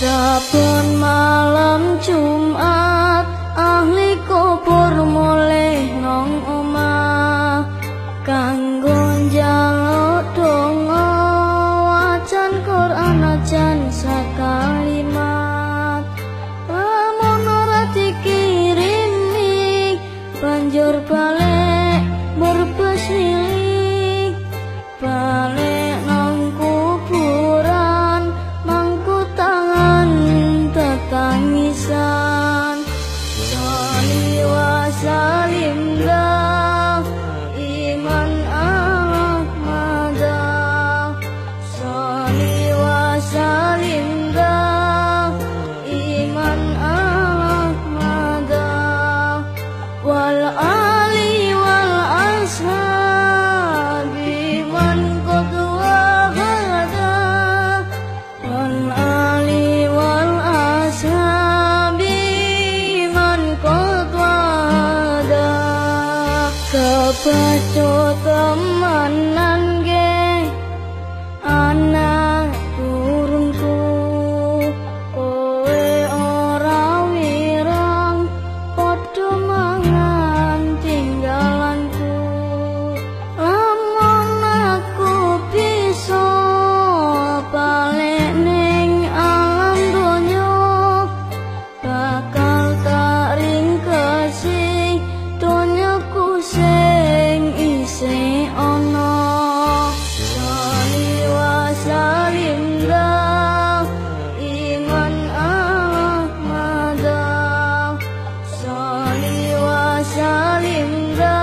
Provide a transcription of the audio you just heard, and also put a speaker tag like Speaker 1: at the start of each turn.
Speaker 1: Saben malam Jumat ahli kubur mulih nang omah. Kanggo njaluk donga wacan Quran ajan sakalimat. Lamun ora dikirimi banjur balik berbesilik balik kebaco teman 下令的